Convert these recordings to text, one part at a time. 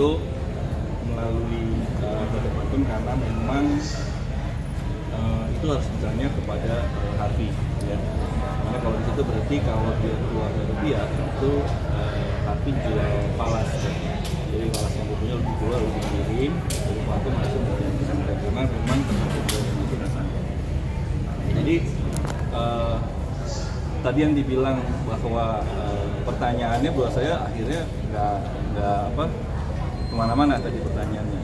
itu melalui uh, Badan karena memang uh, itu harus ditanya kepada uh, Harvey ya. Karena kalau di situ berarti kalau dia keluar dari rupiah itu uh, Harvey jual palas ya. jadi palas yang punya lebih keluar lebih dikirim jadi Quantum langsung menjadikan karena memang termasuk dari itu dasarnya jadi uh, tadi yang dibilang bahwa uh, pertanyaannya buat saya akhirnya nggak nggak apa ke mana-mana tadi pertanyaannya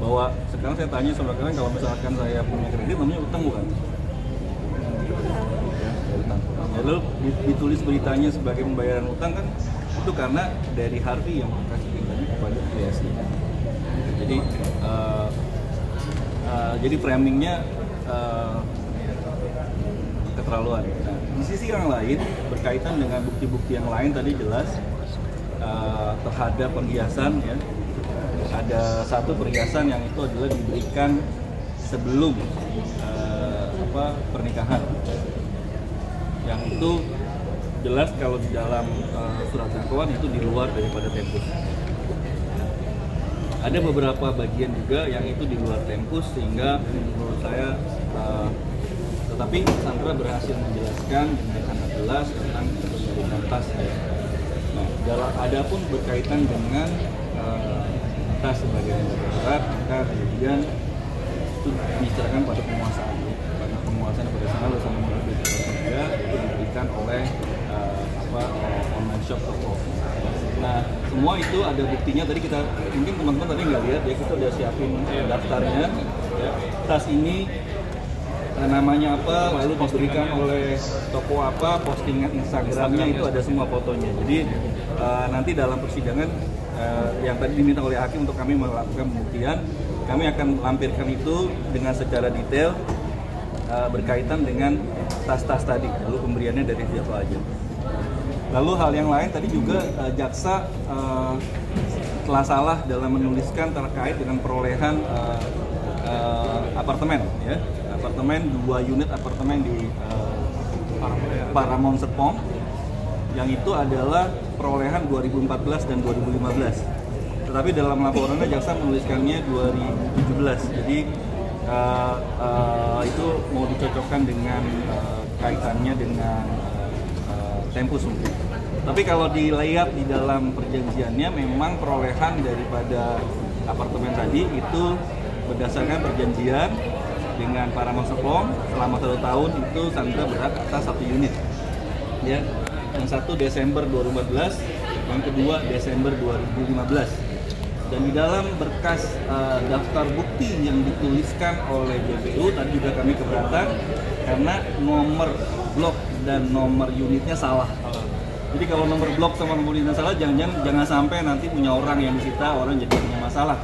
bahwa sekarang saya tanya sama kalian kalau misalkan saya punya kredit namanya utang bukan ya. Ya, lalu ditulis beritanya sebagai pembayaran utang kan itu karena dari Harvey yang kasih tadi kepada kreasi jadi uh, uh, jadi framingnya uh, keterlaluan. Nah, di sisi yang lain berkaitan dengan bukti-bukti yang lain tadi jelas uh, terhadap perhiasan ya. Ada satu perhiasan yang itu adalah diberikan sebelum uh, apa pernikahan. Yang itu jelas kalau di dalam uh, surat dakwaan itu di luar daripada tempus. Ada beberapa bagian juga yang itu di luar tempus sehingga menurut saya uh, tetapi Sandra berhasil menjelaskan dengan sangat jelas tentang kepemilikan tas ya. Nah, dalam adapun berkaitan dengan uh, tas sebagai negara maka kemudian itu diserahkan pada penguasaan karena penguasaan pada sana lalu sama mobil juga itu diberikan oleh uh, apa online shop toko. Nah, semua itu ada buktinya. Tadi kita mungkin teman-teman tadi nggak lihat ya kita udah siapin daftarnya. Ya. Tas ini namanya apa, lalu diberikan oleh toko apa, postingan Instagramnya itu ada semua fotonya. Jadi uh, nanti dalam persidangan uh, yang tadi diminta oleh hakim untuk kami melakukan pembuktian, kami akan lampirkan itu dengan secara detail uh, berkaitan dengan tas-tas tadi, lalu pemberiannya dari siapa aja. Lalu hal yang lain tadi juga uh, jaksa uh, telah salah dalam menuliskan terkait dengan perolehan uh, uh, apartemen ya apartemen dua unit apartemen di uh, Paramount. Serpong. Yang itu adalah perolehan 2014 dan 2015 tetapi dalam laporannya jaksa menuliskannya 2017 jadi uh, uh, itu mau dicocokkan dengan uh, kaitannya dengan uh, tempus mungkin tapi kalau dilihat di dalam perjanjiannya memang perolehan daripada apartemen tadi itu berdasarkan perjanjian dengan para Serpong selama satu tahun itu Sandra berhak atas satu unit. Ya yang satu Desember 2014 yang kedua Desember 2015 dan di dalam berkas uh, daftar bukti yang dituliskan oleh JPU tadi juga kami keberatan karena nomor blok dan nomor unitnya salah. Jadi kalau nomor blok sama nomor unitnya salah jangan-jangan jangan sampai nanti punya orang yang disita orang jadi punya masalah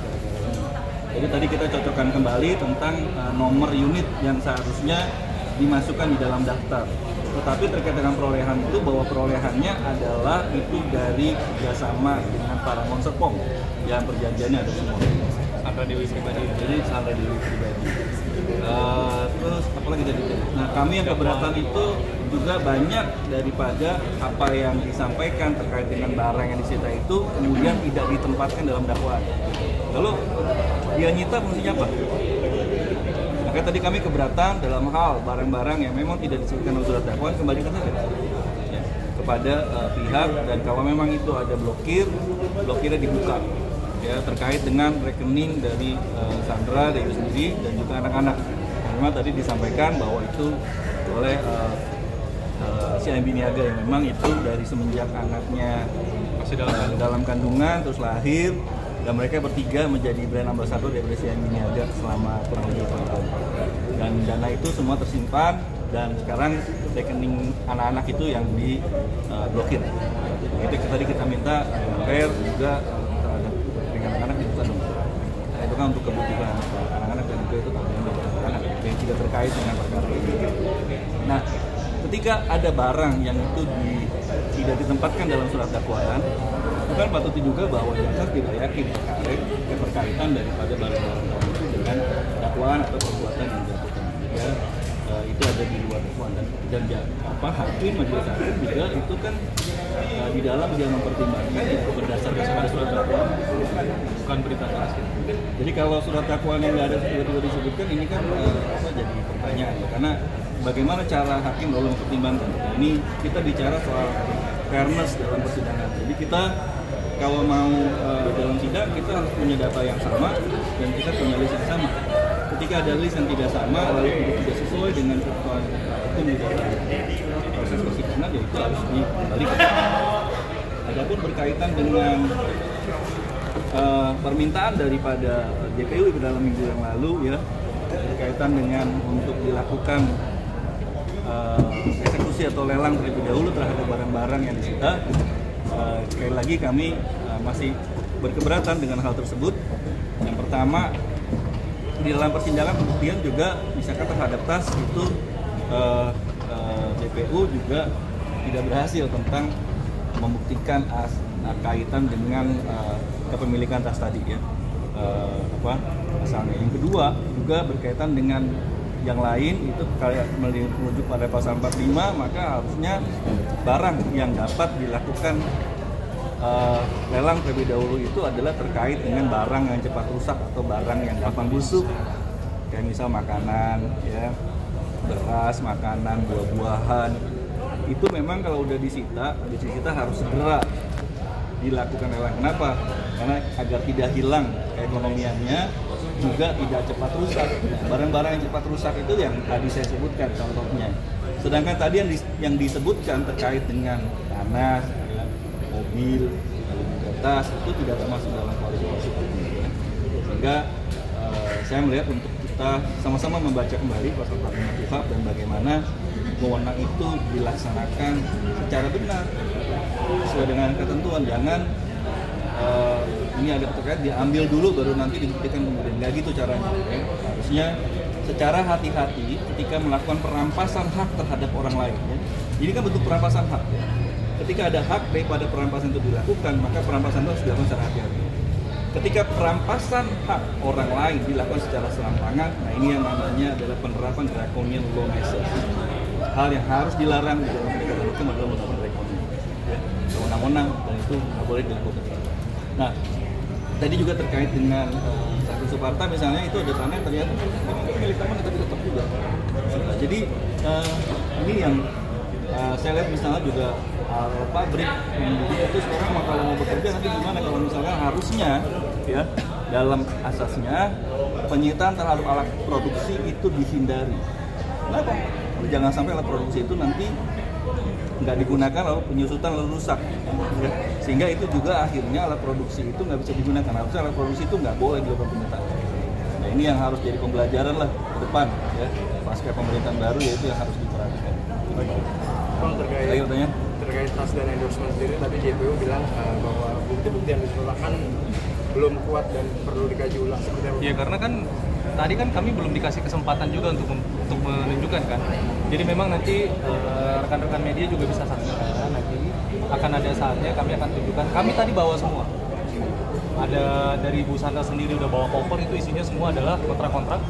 jadi tadi kita cocokkan kembali tentang uh, nomor unit yang seharusnya dimasukkan di dalam daftar. Tetapi terkait dengan perolehan itu bahwa perolehannya adalah itu dari kerjasama dengan para Serpong yang perjanjiannya ada semua. Sandra Dewi pribadi. Jadi Sandra Dewi pribadi. Uh, terus apalagi tadi? Nah kami yang keberatan itu juga banyak daripada apa yang disampaikan terkait dengan barang yang disita itu kemudian tidak ditempatkan dalam dakwaan. Lalu dia nyita fungsinya apa? Maka tadi kami keberatan dalam hal barang-barang yang memang tidak disebutkan dalam surat dakwaan kembalikan saja ya, kepada uh, pihak dan kalau memang itu ada blokir, blokirnya dibuka ya terkait dengan rekening dari uh, Sandra dari sendiri dan juga anak-anak. Memang tadi disampaikan bahwa itu oleh uh, uh, Niaga yang memang itu dari semenjak anaknya Masih dalam dalam kandungan terus lahir dan mereka bertiga menjadi brand ambassador dari Presiden Niaga selama kurang lebih 8 tahun. Dan dana itu semua tersimpan dan sekarang rekening anak-anak itu yang diblokir. Uh, itu tadi kita minta fair juga terhadap anak-anak itu kan nah, itu kan untuk kebutuhan anak-anak dan juga itu tanggungan dari anak-anak yang tidak terkait dengan perkara ini. Nah, ketika ada barang yang itu tidak ditempatkan dalam surat dakwaan, bukan patut diduga bahwa jaksa tidak yakin terkait keterkaitan daripada barang-barang itu dengan dakwaan atau perbuatan yang dilakukan. Ya, uh, itu ada di luar dakwaan dan, dan ya, apa hakim majelis hakim juga itu kan uh, di dalam dia mempertimbangkan ya berdasarkan pada surat dakwaan bukan berita keras. Jadi kalau surat dakwaan yang nggak ada tiba-tiba disebutkan ini kan eh, apa jadi pertanyaan ya karena bagaimana cara hakim lalu mempertimbangkan ini kita bicara soal fairness dalam persidangan. Jadi kita kalau mau eh, dalam sidang kita harus punya data yang sama dan kita punya list yang sama. Ketika ada list yang tidak sama lalu tidak sesuai dengan ketentuan hukum di dalam proses persidangan ya itu harus dikembalikan. Adapun berkaitan dengan eh, permintaan daripada JPU dalam minggu yang lalu ya berkaitan dengan untuk dilakukan eh, eksekusi atau lelang terlebih dahulu terhadap barang-barang yang disita. Eh, sekali lagi kami eh, masih berkeberatan dengan hal tersebut. Yang pertama di dalam persidangan kemudian juga misalkan terhadap tas itu eh, JPU juga tidak berhasil tentang membuktikan as, nah, kaitan dengan eh, kepemilikan tas tadi ya Eh, apa asalnya. Yang kedua juga berkaitan dengan yang lain itu kayak merujuk pada pasal 45 maka harusnya barang yang dapat dilakukan eh, lelang terlebih dahulu itu adalah terkait dengan barang yang cepat rusak atau barang yang gampang busuk. Kayak misal makanan ya beras makanan buah-buahan. Itu memang kalau udah disita disita harus segera dilakukan lelang. Kenapa? Karena agar tidak hilang keekonomiannya juga tidak cepat rusak. Barang-barang yang cepat rusak itu yang tadi saya sebutkan contohnya. Sedangkan tadi yang, yang disebutkan terkait dengan tanah mobil lalu itu tidak termasuk dalam kualifikasi sehingga eh, saya melihat untuk kita sama-sama membaca kembali pasal 45 KUHP dan bagaimana wewenang itu dilaksanakan secara benar sesuai dengan ketentuan jangan eh, ini ada terkait diambil dulu baru nanti dibuktikan kemudian nggak gitu caranya ya. harusnya secara hati-hati ketika melakukan perampasan hak terhadap orang lain ya. ini kan bentuk perampasan hak ya. Ketika ada hak daripada perampasan itu dilakukan maka perampasan itu harus dilakukan secara hati-hati. Ketika perampasan hak orang lain dilakukan secara serampangan nah ini yang namanya adalah penerapan draconian law measures hal yang harus dilarang di dalam penegakan hukum adalah melakukan draconian ya. Wewenang-wewenang dan itu nggak boleh dilakukan. Nah tadi juga terkait dengan eh, satu Suparta misalnya itu ada tanah yang ternyata milik taman tapi tetap juga. Nah, jadi eh, ini yang eh, saya lihat misalnya juga pabrik yang itu sekarang mau kalau mau bekerja nanti gimana? Kalau misalkan harusnya ya dalam asasnya penyitaan terhadap alat produksi itu dihindari. Kenapa? Jangan sampai alat produksi itu nanti nggak digunakan lalu penyusutan lalu rusak ya. sehingga itu juga akhirnya alat produksi itu nggak bisa digunakan. Harusnya alat produksi itu nggak boleh dilakukan penyitaan nah ini yang harus jadi pembelajaran lah ke depan ya. Pasca pemerintahan baru yaitu yang harus diperhatikan Bang terkait lagi pertanyaan terkait tas dan endorsement sendiri tadi JPU bilang eh, bahwa bukti-bukti yang diserahkan belum kuat dan perlu dikaji ulang seperti apa? Ya karena kan tadi kan kami belum dikasih kesempatan juga untuk untuk menunjukkan kan. Jadi memang nanti eh, rekan-rekan media juga bisa saksikan nanti akan ada saatnya kami akan tunjukkan. Kami tadi bawa semua. Ada dari Bu Sandra sendiri udah bawa koper itu isinya semua adalah kontrak-kontrak.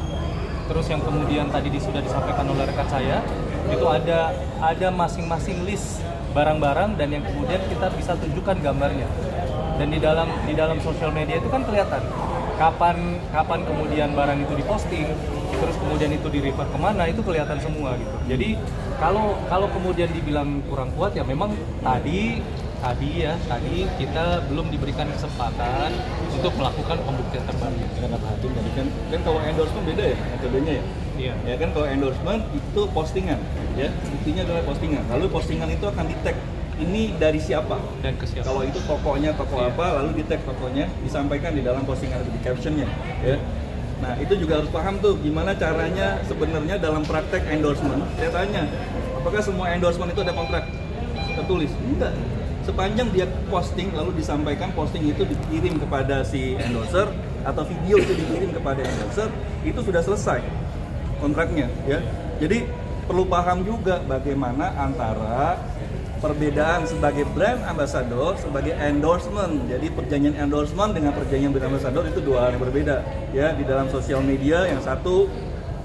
Terus yang kemudian tadi di- sudah disampaikan oleh rekan saya itu ada ada masing-masing list barang-barang dan yang kemudian kita bisa tunjukkan gambarnya. Dan di dalam di dalam sosial media itu kan kelihatan kapan kapan kemudian barang itu diposting terus kemudian itu di refer ke mana itu kelihatan semua gitu. Jadi kalau kalau kemudian dibilang kurang kuat ya memang tadi tadi ya tadi kita belum diberikan kesempatan untuk melakukan pembuktian terbaru. Dengan apa hakim tadi kan kan kalau endorsement beda ya metodenya ya iya. Ya kan kalau endorsement itu postingan ya. Buktinya adalah postingan. Lalu postingan itu akan di tag ini dari siapa? Dan ke siapa? Kalau itu tokonya toko Iya. apa lalu di tag tokonya disampaikan di dalam postingan atau di captionnya ya. Nah itu juga harus paham tuh gimana caranya sebenarnya dalam praktek endorsement. Saya tanya apakah semua endorsement itu ada kontrak? Tertulis enggak. Sepanjang dia posting lalu disampaikan posting itu dikirim kepada si endorser atau video itu dikirim kepada endorser itu sudah selesai kontraknya ya. Jadi perlu paham juga bagaimana antara perbedaan sebagai brand ambassador sebagai endorsement. Jadi perjanjian endorsement dengan perjanjian brand ambassador itu dua hal yang berbeda ya di dalam sosial media yang satu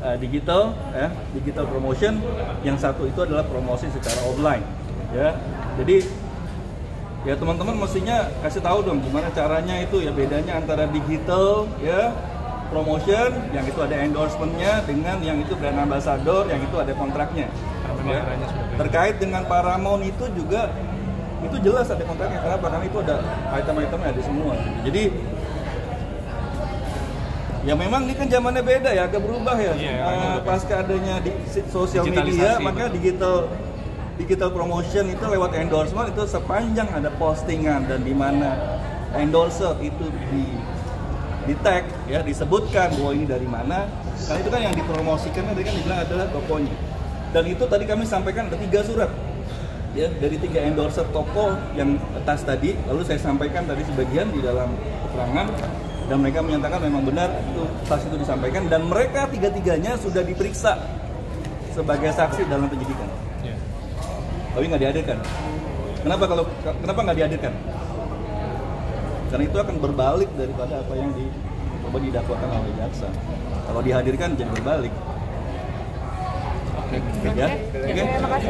eh, digital ya, digital promotion, yang satu itu adalah promosi secara offline ya. Jadi ya teman-teman mestinya kasih tahu dong gimana caranya itu ya bedanya antara digital ya promotion yang itu ada endorsementnya dengan yang itu brand ambassador yang itu ada kontraknya. Ya. terkait dengan Paramount itu juga itu jelas ada kontraknya. Karena itu ada item-itemnya ada semua. Jadi ya memang ini kan zamannya beda ya agak berubah ya. Iya, Eh, udah pasca adanya di si- sosial media maka betul. digital digital promotion itu lewat endorsement itu sepanjang ada postingan dan di mana endorser itu di di tag ya disebutkan bahwa ini dari mana karena itu kan yang dipromosikan tadi kan dibilang adalah tokonya dan itu tadi kami sampaikan ada tiga surat ya dari tiga endorser toko yang atas tadi lalu saya sampaikan tadi sebagian di dalam keterangan dan mereka menyatakan memang benar itu tas itu disampaikan dan mereka tiga-tiganya sudah diperiksa sebagai saksi dalam penyidikan Iya. tapi nggak dihadirkan. Kenapa kalau kenapa nggak dihadirkan? Karena itu akan berbalik daripada apa yang di coba didakwakan oleh jaksa. Kalau dihadirkan jadi berbalik. Oke. Ya, Oke, oke. terima kasih.